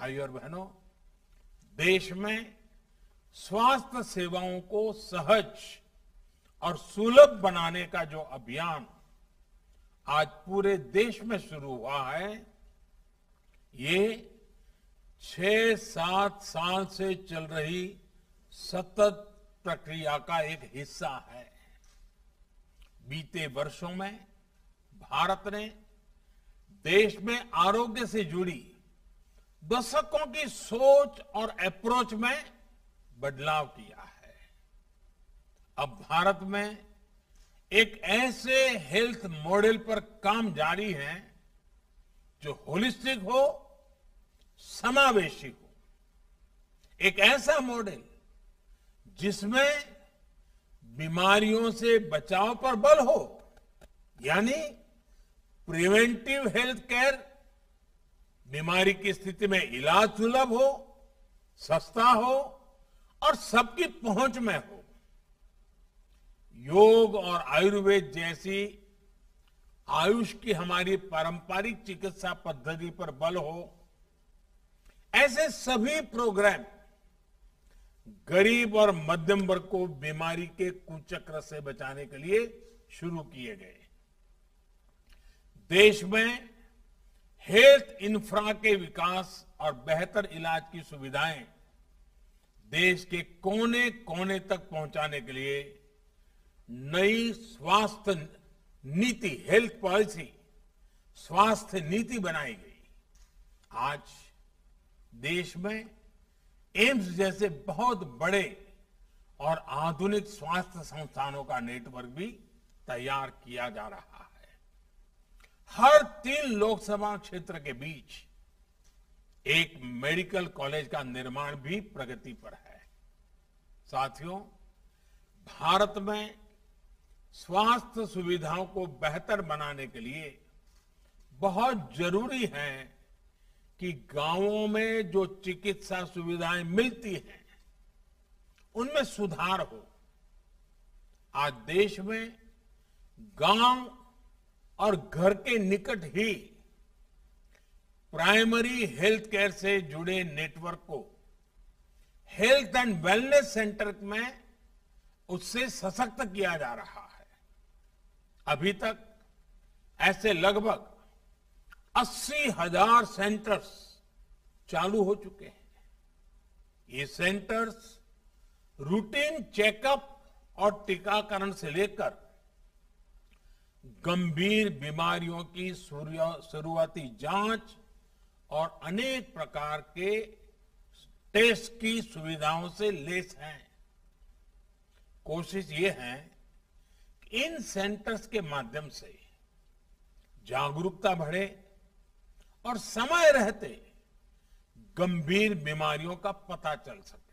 भाई और बहनों, देश में स्वास्थ्य सेवाओं को सहज और सुलभ बनाने का जो अभियान आज पूरे देश में शुरू हुआ है, ये छह सात साल से चल रही सतत प्रक्रिया का एक हिस्सा है। बीते वर्षों में भारत ने देश में आरोग्य से जुड़ी दशकों की सोच और अप्रोच में बदलाव किया है। अब भारत में एक ऐसे हेल्थ मॉडल पर काम जारी है जो होलिस्टिक हो, समावेशी हो। एक ऐसा मॉडल जिसमें बीमारियों से बचाव पर बल हो, यानी प्रिवेंटिव हेल्थ केयर बीमारी की स्थिति में इलाज सुलभ हो, सस्ता हो और सबकी पहुँच में हो। योग और आयुर्वेद जैसी आयुष की हमारी पारंपरिक चिकित्सा पद्धति पर बल हो, ऐसे सभी प्रोग्राम गरीब और मध्यम वर्ग को बीमारी के कुचक्र से बचाने के लिए शुरू किए गए। देश में हेल्थ इंफ्रा के विकास और बेहतर इलाज की सुविधाएँ देश के कोने कोने तक पहुँचाने के लिए नई स्वास्थ्य नीति, हेल्थ पॉलिसी, स्वास्थ्य नीति बनाई गई। आज देश में एम्स जैसे बहुत बड़े और आधुनिक स्वास्थ्य संस्थानों का नेटवर्क भी तैयार किया जा रहा है। हर तीन लोकसभा क्षेत्र के बीच एक मेडिकल कॉलेज का निर्माण भी प्रगति पर है। साथियों, भारत में स्वास्थ्य सुविधाओं को बेहतर बनाने के लिए बहुत ज़रूरी है कि गाँवों में जो चिकित्सा सुविधाएँ मिलती हैं, उनमें सुधार हो। आज देश में गाँव और घर के निकट ही प्राइमरी हेल्थ केयर से जुड़े नेटवर्क को हेल्थ एंड वेलनेस सेंटर में उससे सशक्त किया जा रहा है। अभी तक ऐसे लगभग अस्सी हज़ार सेंटर्स चालू हो चुके हैं। ये सेंटर्स रूटीन चेकअप और टीकाकरण से लेकर गंभीर बीमारियों की शुरुआती जाँच और अनेक प्रकार के टेस्ट की सुविधाओं से लेस हैं। कोशिश ये है कि इन सेंटर्स के माध्यम से जागरूकता बढ़े और समय रहते गंभीर बीमारियों का पता चल सके।